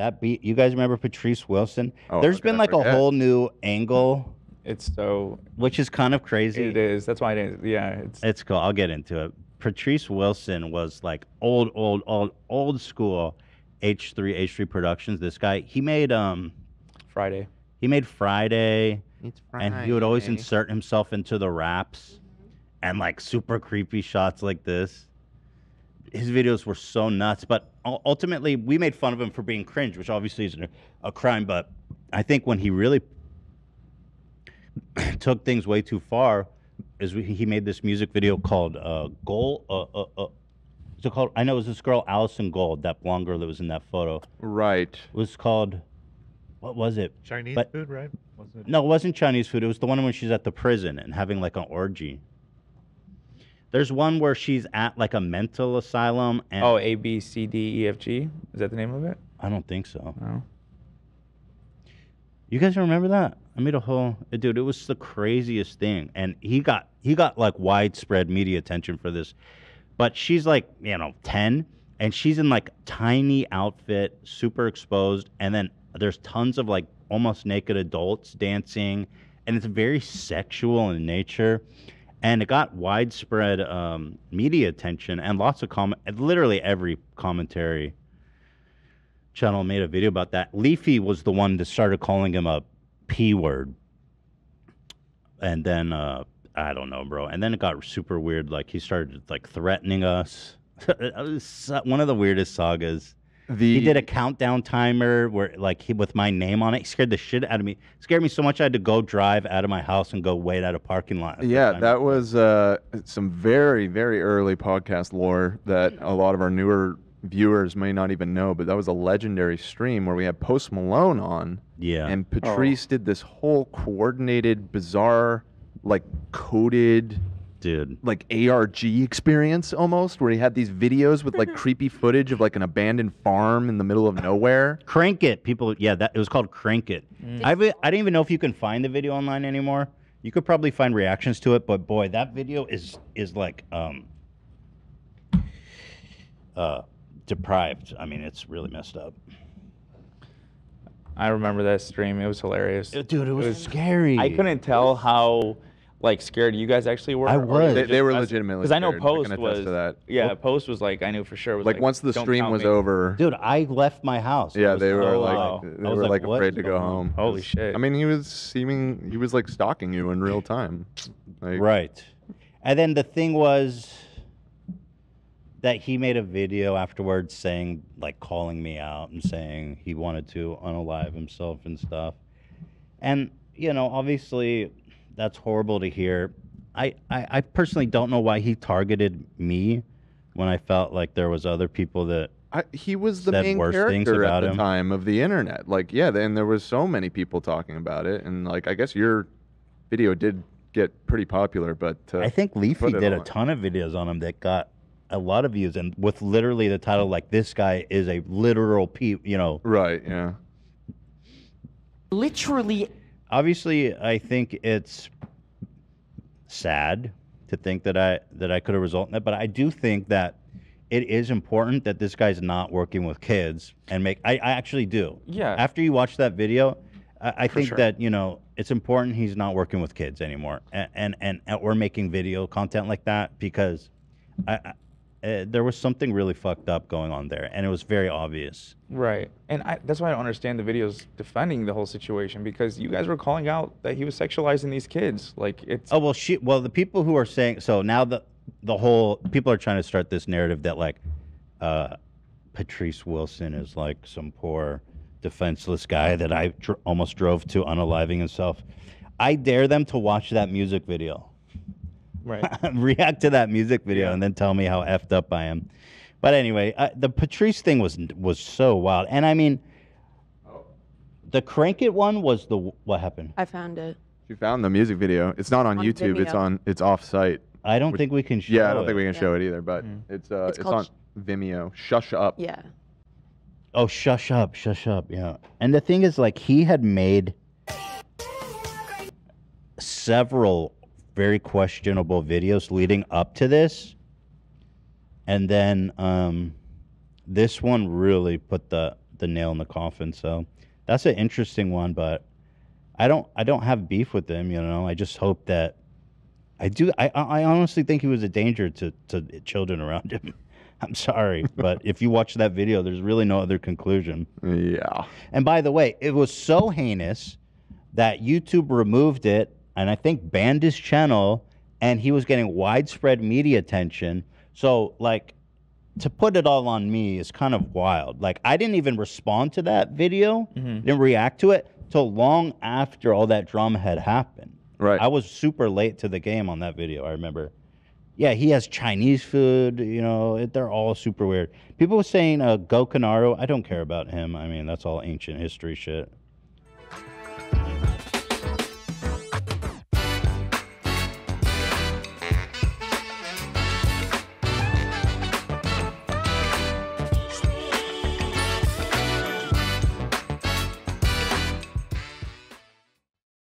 that beat. You guys remember Patrice Wilson? Oh, There's how been like a whole new angle, It's so. which is kind of crazy. It is. That's why I didn't. Yeah. It's. It's cool. I'll get into it. Patrice Wilson was like old, old, old, old school H3 H3 Productions. This guy, he made um Friday. He made Friday, It's Friday. and he would always insert himself into the raps, and like super creepy shots like this. His videos were so nuts, but ultimately we made fun of him for being cringe, which obviously is a, a crime. But I think when he really took things way too far, is we- he made this music video called uh, "Goal." Uh, uh, uh, what's it called? I know it was this girl Alison Gold, that blonde girl that was in that photo. Right. It was called. What was it? Chinese But- food, right? Wasn't it? No, it wasn't Chinese food. It was the one when she's at the prison and having like an orgy. There's one where she's at like a mental asylum and Oh, A B C D E F G. Is that the name of it? I don't think so. No. You guys remember that? I made a whole dude. It was the craziest thing, and he got he got like widespread media attention for this. But she's like you know ten, and she's in like tiny outfit, super exposed, and then there's tons of like almost naked adults dancing, and it's very sexual in nature. And it got widespread um, media attention and lots of comment. Literally every commentary channel made a video about that. Leafy was the one that started calling him a p word, and then uh, I don't know, bro. And then it got super weird. Like he started like threatening us. it was one of the weirdest sagas. The he did a countdown timer where like he with my name on it. He scared the shit out of me. scared me so much I had to go drive out of my house and go wait at a parking lot. Yeah, that was uh, some very, very early podcast lore that a lot of our newer viewers may not even know, but that was a legendary stream where we had Post Malone on. Yeah. And Patrice did this whole coordinated, bizarre, like coded dude like ARG experience almost where he had these videos with like creepy footage of like an abandoned farm in the middle of nowhere. Crank it, people. Yeah, that it was called Crank It. Mm. I I didn't even know if you can find the video online anymore. You could probably find reactions to it, but boy, that video is is like um uh deprived. I mean, it's really messed up. I remember that stream. It was hilarious. Dude, it was scary. I couldn't tell how like scared you guys actually were. I was. They- they were us? legitimately Because I know scared. I Post can attest was. to that. Yeah, Well- Post was like I knew for sure. Was Like, like, once the "Don't stream count was me." over, Dude, I left my house. It yeah, was they were so like loud. they I was were like, "What's afraid to go going on?" home. Holy shit! I mean, he was seeming he was like stalking you in real time. Like, Right. And then the thing was that he made a video afterwards saying, like, calling me out and saying he wanted to unalive himself and stuff. And, you know, obviously that's horrible to hear. I, I, I personally don't know why he targeted me when I felt like there was other people that I, he was the said main worse things character about at the him. time of the internet. Like, yeah, and there was so many people talking about it, and like, I guess your video did get pretty popular, but uh, I think Leafy put it did a on- ton of videos on him that got a lot of views, and with literally the title like "This guy is a literal pe," you know. Right. Yeah. Literally. Obviously, I think it's sad to think that I that I could have resulted in that, but I do think that it is important that this guy's not working with kids and make. I, I actually do. Yeah. After you watch that video, I, I think sure. that you know it's important he's not working with kids anymore, and and and, and or making video content like that because I, I uh, there was something really fucked up going on there, and it was very obvious. Right, and I, that's why I don't understand the videos defending the whole situation because you guys were calling out that he was sexualizing these kids. Like it's Oh well, she well the people who are saying so now the the whole people are trying to start this narrative that like uh, Patrice Wilson is like some poor defenseless guy that I dr- almost drove to unaliving himself. I dare them to watch that music video. Right. react to that music video and then tell me how effed up I am. But anyway, uh, the Patrice thing was was so wild, and I mean, the Crank It one was the what happened. I found it. She found the music video. It's not on, On YouTube. It's on. It's off site. I don't think we can show. Yeah, I don't it. think we can Yeah. show it either. But Mm. it's uh, It's it's, on sh- Vimeo. Shush up. Yeah. Oh, shush up, shush up. Yeah. And the thing is, like, he had made several very questionable videos leading up to this. And then um, this one really put the the nail in the coffin. So that's an interesting one, but I don't I don't have beef with him. You know, I just hope that I do. I I honestly think he was a danger to to children around him. I'm sorry, but if you watch that video, there's really no other conclusion. Yeah. And by the way, it was so heinous that YouTube removed it and I think banned his channel and he was getting widespread media attention. So like to put it all on me is kind of wild. Like I didn't even respond to that video, Mhm. didn't react to it till long after all that drama had happened. Right. I was super late to the game on that video. I remember. Yeah, he has Chinese food. You know, it, they're all super weird. People were saying uh, Go Canaro. I don't care about him. I mean, that's all ancient history shit.